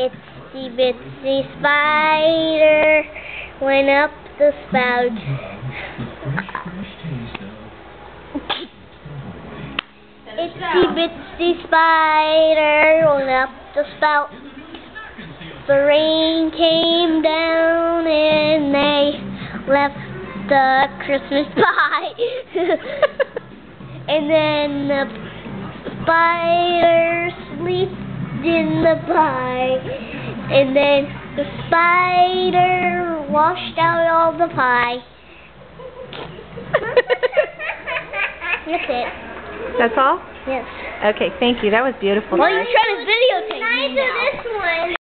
Itsy bitsy spider went up the spout. Itsy bitsy spider went up the spout. The rain came down and they left the Christmas pie. and then the spider in the pie. And then the spider washed out all the pie. That's it. That's all? Yes. Okay, thank you. That was beautiful. Well, guys. you try to videotape me now.